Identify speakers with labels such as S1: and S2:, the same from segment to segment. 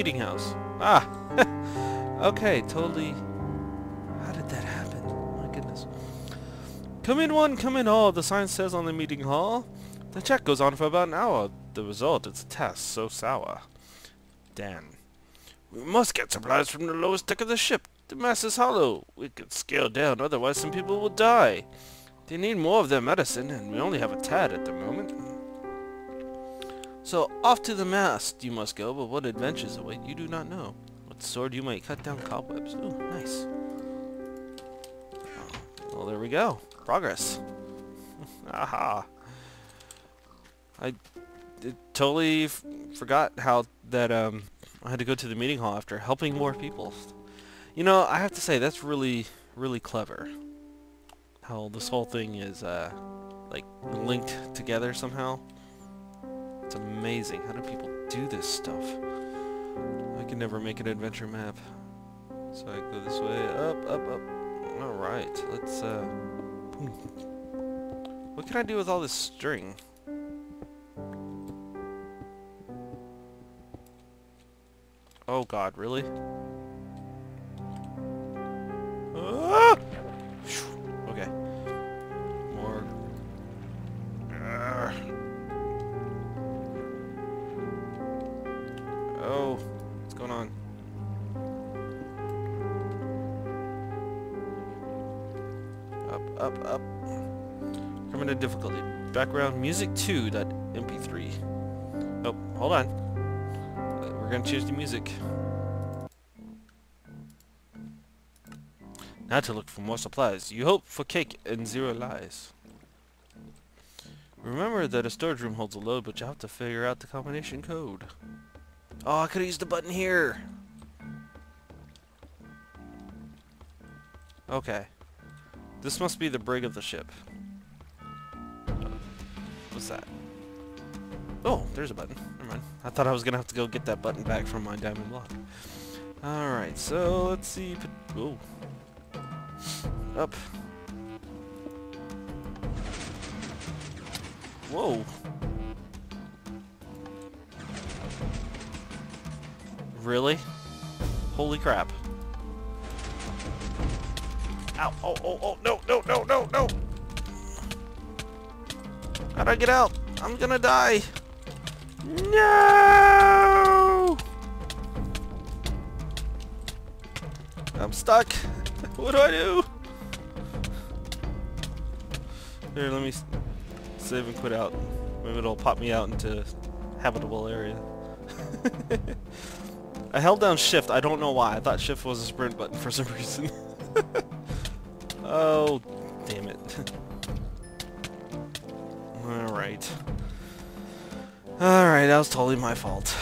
S1: Meeting house. Ah, okay, totally. How did that happen? My goodness. Come in one, come in all, the sign says on the meeting hall. The check goes on for about an hour. The result is a test so sour. Dan. We must get supplies from the lowest deck of the ship. The mass is hollow. We could scale down, otherwise some people will die. They need more of their medicine, and we only have a tad at the moment. So, off to the mast you must go, but what adventures await you do not know. With sword you might cut down cobwebs. Ooh, nice. Well, there we go. Progress. Aha. I totally forgot how that um I had to go to the meeting hall after helping more people. You know, I have to say that's really really clever. How this whole thing is uh like linked together somehow. It's amazing. How do people do this stuff? I can never make an adventure map. So I go this way, up, up, up. Alright, let's uh what can I do with all this string? Oh god, really? Background music 2.mp3. Oh, hold on. Uh, We're gonna change the music. Now to look for more supplies. You hope for cake and zero lies. Remember that a storage room holds a load, but you have to figure out the combination code. Oh, I could have used the button here. Okay. This must be the brig of the ship. What's that? Oh, there's a button. Never mind. I thought I was gonna have to go get that button back from my diamond block. Alright, so let's see. Oh. Up. Whoa. Really? Holy crap. Ow, oh, oh, oh, no, no, no, no, no! How'd I get out? I'm gonna die! No! I'm stuck. what do I do? Here, let me save and quit out. Maybe it'll pop me out into habitable area. I held down shift. I don't know why. I thought shift was a sprint button for some reason. oh, damn it. Alright. Alright, that was totally my fault.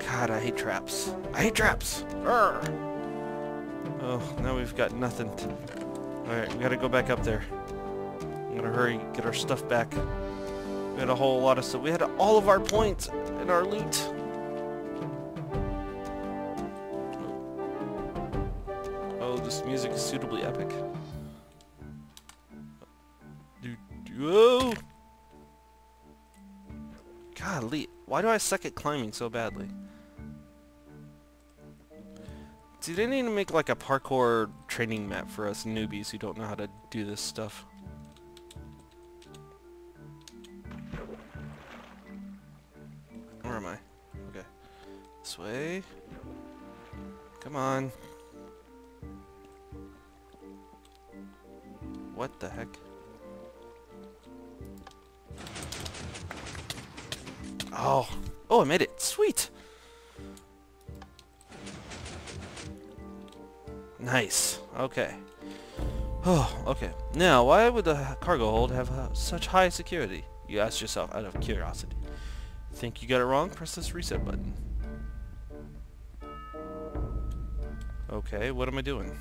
S1: God, I hate traps. I hate traps! Oh, now we've got nothing. Alright, we gotta go back up there. I'm gonna hurry, get our stuff back. We had a whole lot of stuff. We had all of our points and our loot. Do I suck at climbing so badly? Do they need to make like a parkour training map for us newbies who don't know how to do this stuff? Where am I? Okay. This way. Come on. What the heck? Oh. Oh, I made it. Sweet. Nice. Okay. Oh, okay. Now, why would the cargo hold have uh, such high security? You ask yourself out of curiosity. Think you got it wrong? Press this reset button. Okay, what am I doing?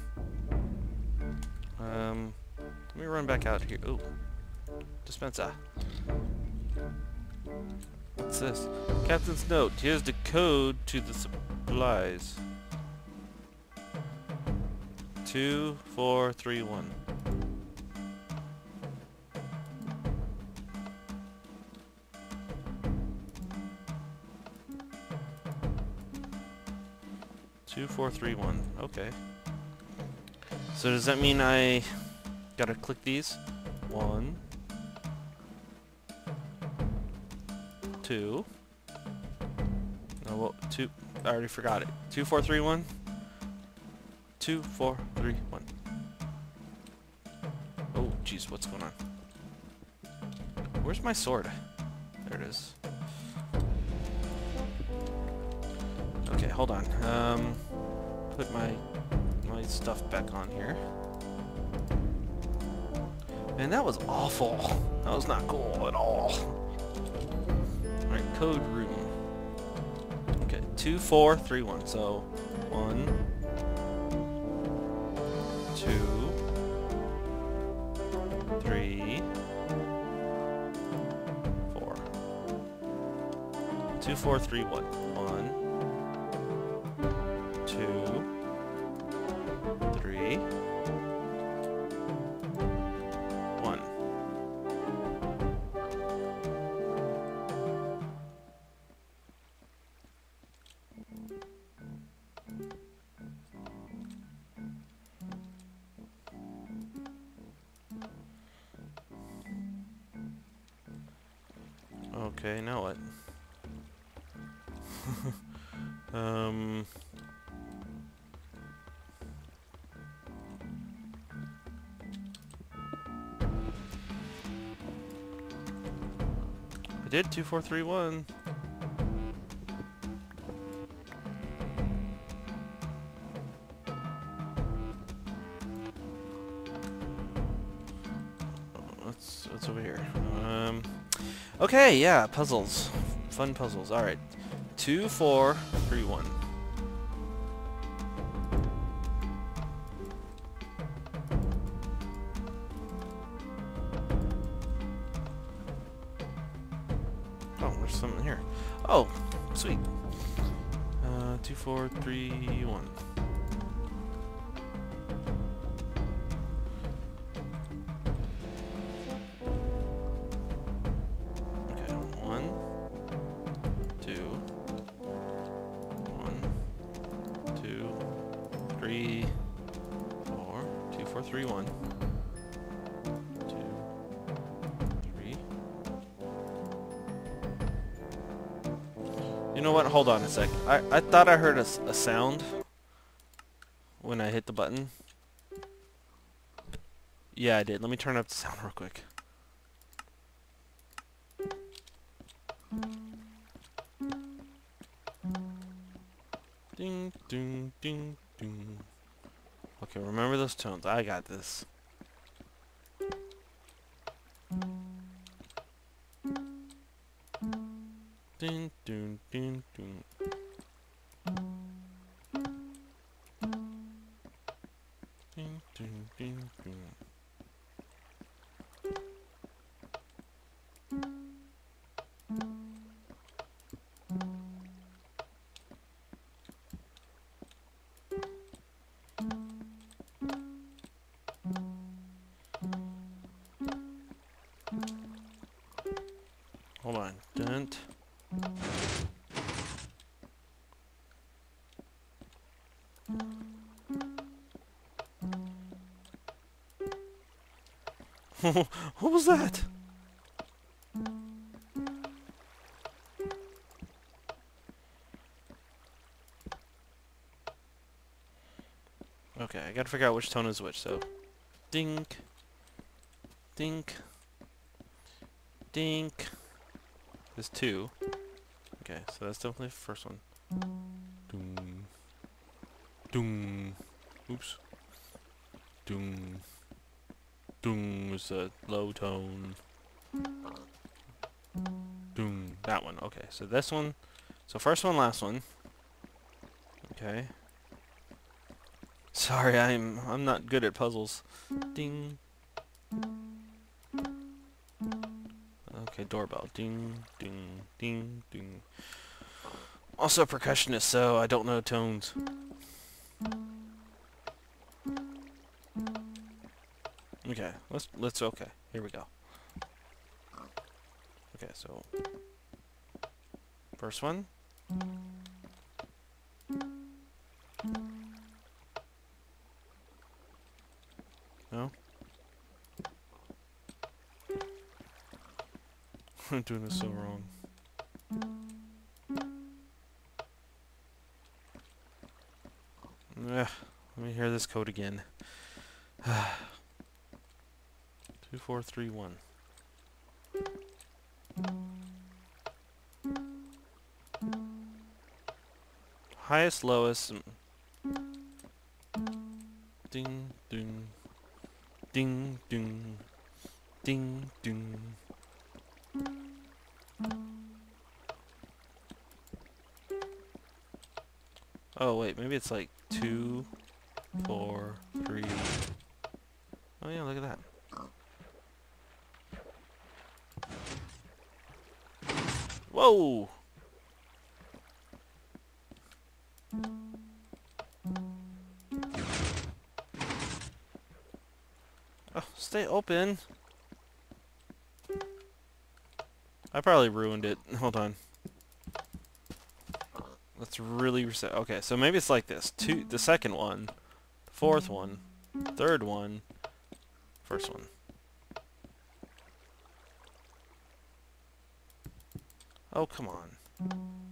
S1: Um, let me run back out here. Ooh. Dispenser. What's this? Captain's note. Here's the code to the supplies. Two, four, three, one. Two, four, three, one. Okay. So does that mean I gotta click these? One, Two. No, well, two. I already forgot it. Two, four, three, one. Two, four, three, one. Oh, jeez, what's going on? Where's my sword? There it is. Okay, hold on. Um, put my my stuff back on here. Man, that was awful. That was not cool at all. Code room. Okay, two, four, three, one. So, one, two, three, four. Two, four, three, one. Okay, now what? um... I did two, four, three, one. What's what's over here? Okay, yeah, puzzles, fun puzzles. All right, two, four, three, one. Three, one. You know what? Hold on a sec. I, I thought I heard a sound when I hit the button. Yeah, I did. Let me turn up the sound real quick. Ding, ding, ding, ding. Okay, remember those tones. I got this. Ding, ding, ding, ding. what was that? Okay, I gotta figure out which tone is which, so. Dink. Dink. Dink. There's two. Okay, so that's definitely the first one. Doom. Doom. Oops. Doom. Doom is a low tone. Doom. That one. Okay, so this one. So first one, last one. Okay. Sorry, I'm I'm not good at puzzles. Ding. Okay, doorbell. Ding, ding, ding, ding. Also a percussionist, so I don't know tones. Okay, let's let's okay. Here we go. Okay, so first one. No. I'm doing this so wrong. Ugh, let me hear this code again. Two, four, three, one. Highest, lowest. mm. Ding, ding. Ding, ding. Ding, ding. Oh, wait, maybe it's like two, four, three. Oh, yeah, look at that. Whoa! Oh, stay open. I probably ruined it. Hold on. Let's really reset. Okay, so maybe it's like this. Two, the second one, the fourth one, third one, first one. Oh, come on.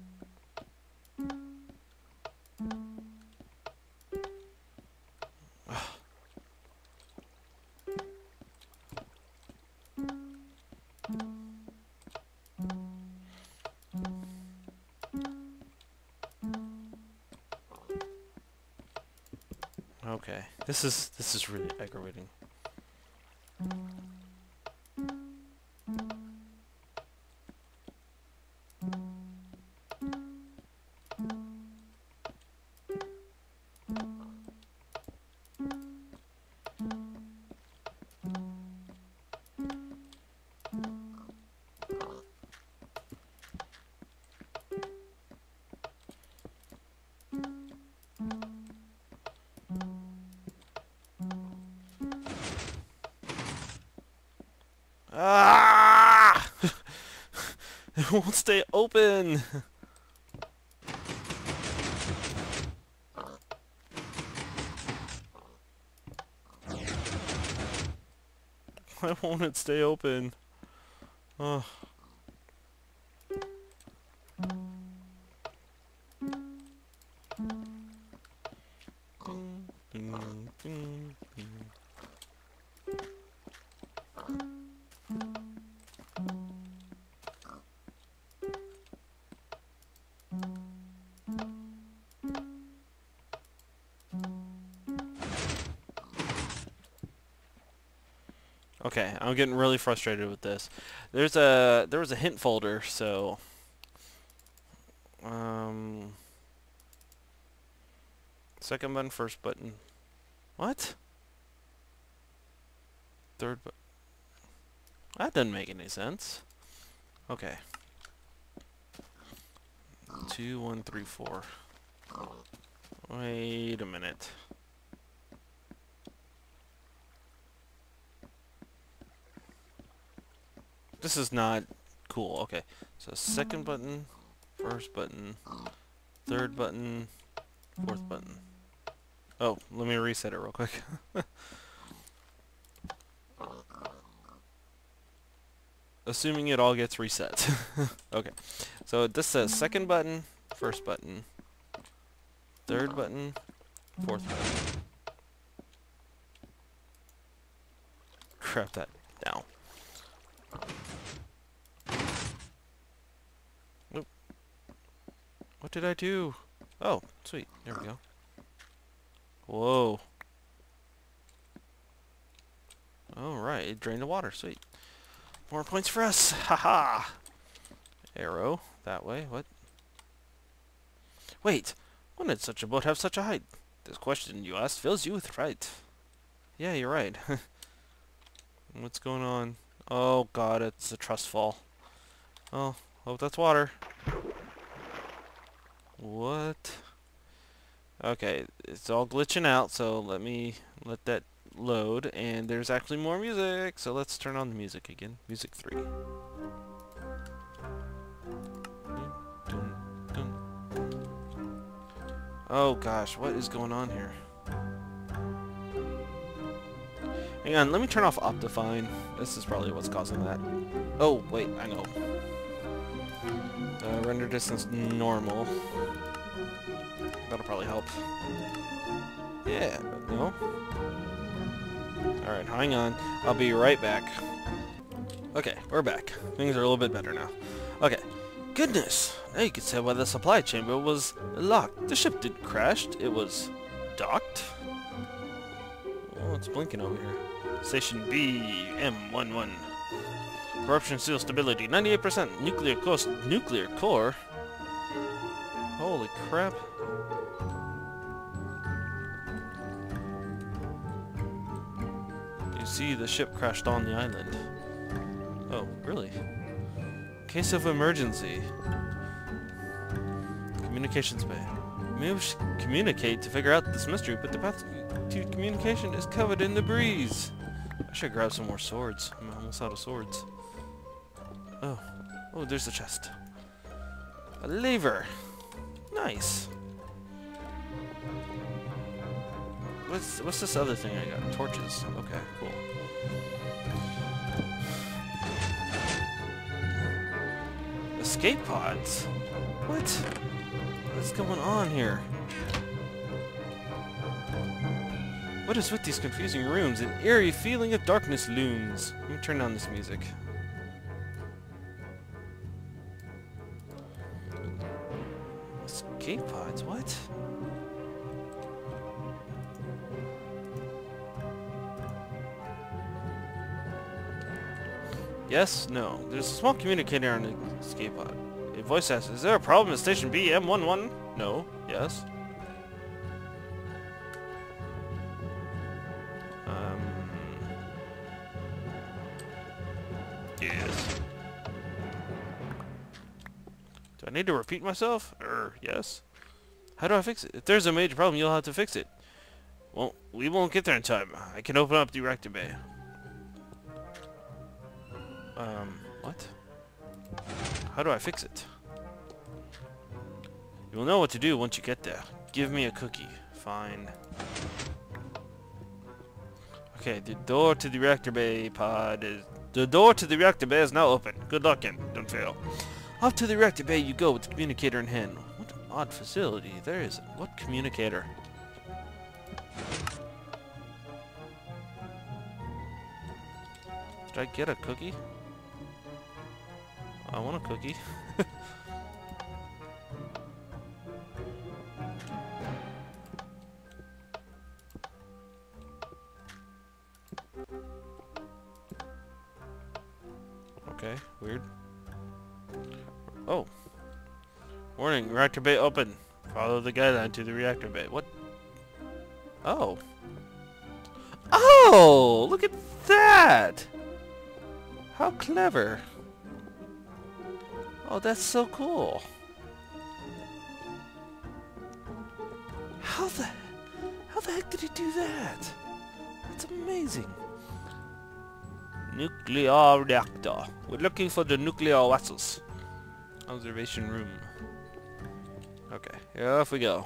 S1: Okay, this is this is really aggravating. it won't stay open. Why won't it stay open? Ding, ding, ding, Okay, I'm getting really frustrated with this. There's a there was a hint folder, so um second button, first button. What? Third button. That doesn't make any sense. Okay. Two, one, three, four. Wait a minute. This is not cool. Okay. So second button, first button, third button, fourth button. Oh, let me reset it real quick. Assuming it all gets reset. okay. So this says second button, first button, third button, fourth button. Crap that down. Oop. What did I do? Oh, sweet. There we go. Whoa. Alright, it drained the water. Sweet. More points for us. Haha. Arrow. That way. What? Wait. When did such a boat have such a height? This question you asked fills you with fright. Yeah, you're right. What's going on? Oh god, it's a trust fall. Oh, hope that's water. What? Okay, it's all glitching out, so let me let that load, and there's actually more music, so let's turn on the music again. Music 3. Dun, dun. Oh gosh, what is going on here? Hang on, let me turn off Optifine. This is probably what's causing that. Oh, wait, I know. Uh, render distance normal. That'll probably help. Yeah, no? Alright, hang on. I'll be right back. Okay, we're back. Things are a little bit better now. Okay. Goodness! Now you can tell why the supply chamber was locked. The ship didn't crash. It was docked. Oh, it's blinking over here. Station B, M11. Corruption seal stability, 98%. Nuclear cost, nuclear core. Holy crap. See the ship crashed on the island. Oh, really? Case of emergency. Communications bay. Maybe we should communicate to figure out this mystery, but the path to communication is covered in the breeze. I should grab some more swords. I'm almost out of swords. Oh. Oh, there's the chest. A lever. Nice. What's what's this other thing I got? Torches. Okay, cool. Escape pods? What? What's going on here? What is with these confusing rooms? An eerie feeling of darkness looms. Let me turn down this music. Escape pods? What? Yes, no. There's a small communicator on the escape pod. A voice asks, is there a problem at station B, M11? No. Yes. Um... Yes. Do I need to repeat myself? Er, yes. How do I fix it? If there's a major problem, you'll have to fix it. Well, we won't get there in time. I can open up the reactor bay. Um, what? How do I fix it? You'll know what to do once you get there. Give me a cookie. Fine. Okay, the door to the reactor bay pod is... The door to the reactor bay is now open. Good luck and don't fail. Off to the reactor bay you go with the communicator in hand. What an odd facility. There is... What communicator? Did I get a cookie? I want a cookie. okay, weird. Oh. Warning, reactor bay open. Follow the guideline to the reactor bay. What? Oh. Oh! Look at that! How clever. Oh, that's so cool. How the... How the heck did he do that? That's amazing. Nuclear reactor. We're looking for the nuclear vessels. Observation room. Okay, here off we go.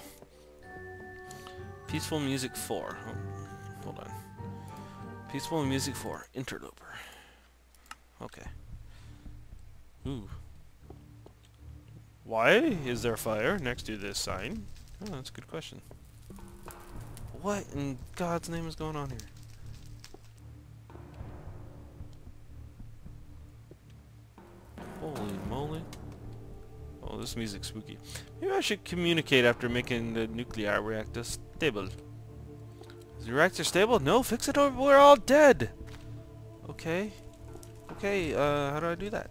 S1: Peaceful Music 4. Oh, hold on. Peaceful Music 4. Interloper. Okay. Ooh. Why is there fire next to this sign? Oh, that's a good question. What in God's name is going on here? Holy moly. Oh, this music's spooky. Maybe I should communicate after making the nuclear reactor stable. Is the reactor stable? No, fix it or we're all dead! Okay. Okay, uh, how do I do that?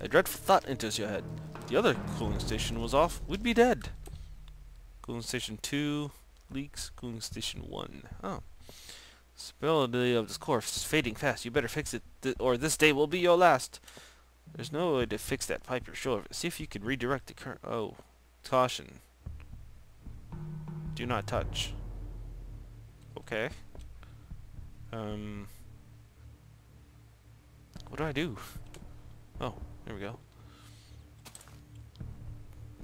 S1: A dreadful thought enters your head. The other cooling station was off, we'd be dead. Cooling station 2 leaks, cooling station 1. Oh. Stability of this core is fading fast. You better fix it, th or this day will be your last. There's no way to fix that pipe, you're sure. See if you can redirect the current. Oh. Caution. Do not touch. Okay. Um. What do I do? Oh, there we go.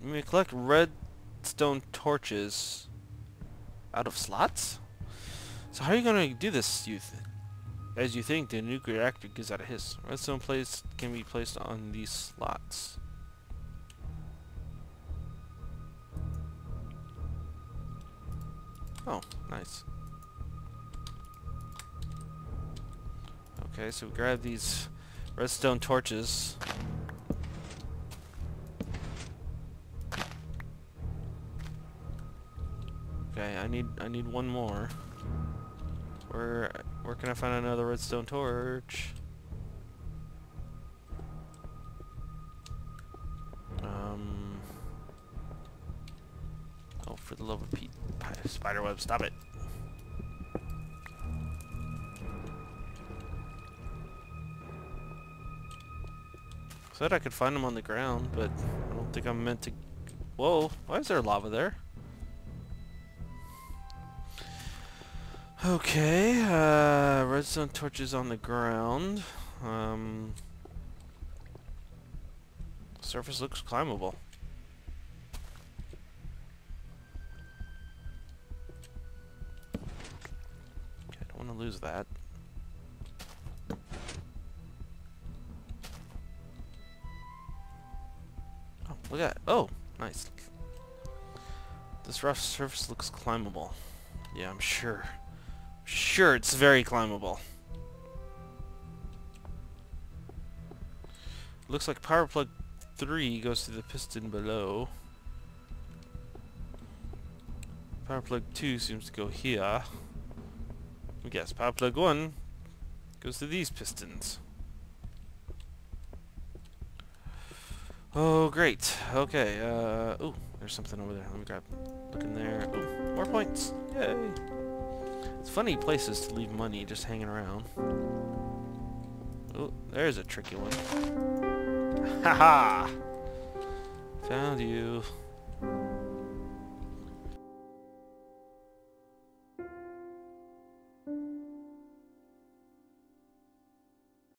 S1: Let me collect redstone torches out of slots? So how are you gonna do this, youth? As you think, the nuclear reactor gives out a hiss. Redstone plates can be placed on these slots. Oh, nice. Okay, so we grab these redstone torches. Need I need one more. Where where can I find another redstone torch? Um. Oh, for the love of Pete, spiderweb, stop it! Said I could find them on the ground, but I don't think I'm meant to. Whoa! Why is there lava there? Okay, uh, redstone torches on the ground. Um, surface looks climbable. Okay, I don't want to lose that. Oh, look at that. Oh, nice. This rough surface looks climbable. Yeah, I'm sure. Sure, it's very climbable. Looks like power plug 3 goes to the piston below. Power plug 2 seems to go here. I guess power plug 1 goes to these pistons. Oh, great. Okay, uh, oh, there's something over there. Let me grab, look in there. Oh, more points. Yay. It's funny places to leave money just hanging around. Oh, there's a tricky one. Haha! Found you.